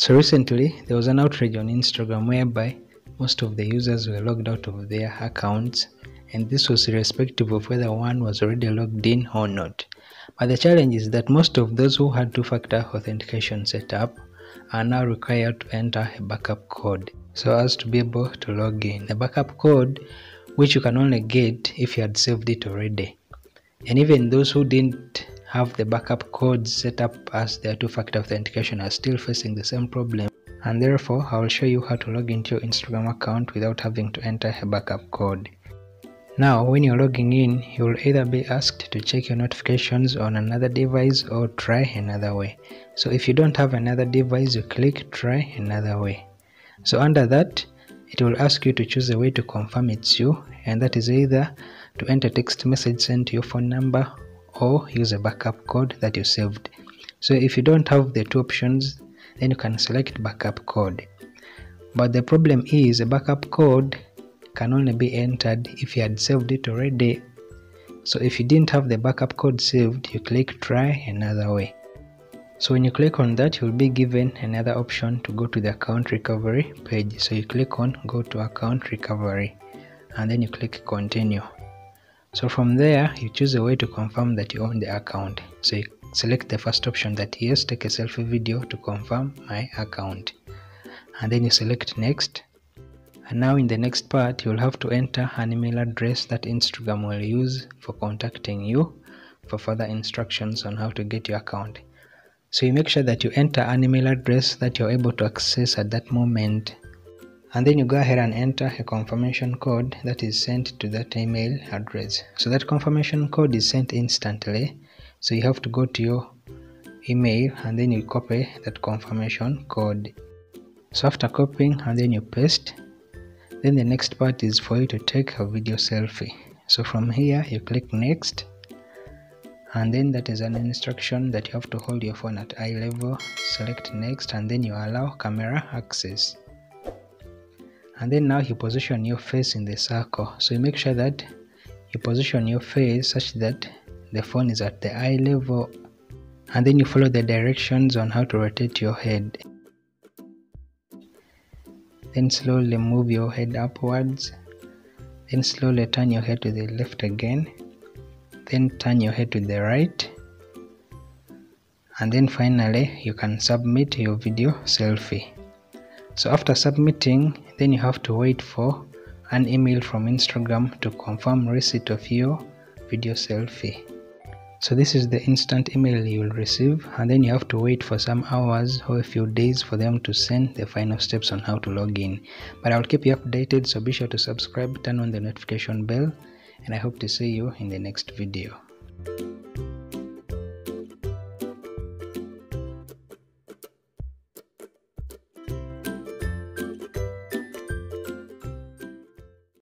So recently there was an outrage on Instagram whereby most of the users were logged out of their accounts and this was irrespective of whether one was already logged in or not. But the challenge is that most of those who had two-factor authentication set up are now required to enter a backup code so as to be able to log in. The backup code which you can only get if you had saved it already. And even those who didn't have the backup codes set up as their two-factor authentication are still facing the same problem and therefore I will show you how to log into your Instagram account without having to enter a backup code. Now when you're logging in, you will either be asked to check your notifications on another device or try another way. So if you don't have another device, you click try another way. So under that, it will ask you to choose a way to confirm it's you and that is either to enter text message sent to your phone number or use a backup code that you saved. So if you don't have the two options, then you can select backup code. But the problem is a backup code can only be entered if you had saved it already. So if you didn't have the backup code saved, you click try another way. So when you click on that, you'll be given another option to go to the account recovery page. So you click on go to account recovery and then you click continue. So from there, you choose a way to confirm that you own the account. So you select the first option that yes, take a selfie video to confirm my account. And then you select next and now in the next part, you'll have to enter an email address that Instagram will use for contacting you for further instructions on how to get your account. So you make sure that you enter an email address that you're able to access at that moment. And then you go ahead and enter a confirmation code that is sent to that email address. So that confirmation code is sent instantly. So you have to go to your email and then you copy that confirmation code. So after copying and then you paste, then the next part is for you to take a video selfie so from here you click next and then that is an instruction that you have to hold your phone at eye level select next and then you allow camera access and then now you position your face in the circle. So you make sure that you position your face such that the phone is at the eye level. And then you follow the directions on how to rotate your head. Then slowly move your head upwards. Then slowly turn your head to the left again. Then turn your head to the right. And then finally you can submit your video selfie so after submitting then you have to wait for an email from instagram to confirm receipt of your video selfie. So this is the instant email you will receive and then you have to wait for some hours or a few days for them to send the final steps on how to log in. But i'll keep you updated so be sure to subscribe turn on the notification bell and i hope to see you in the next video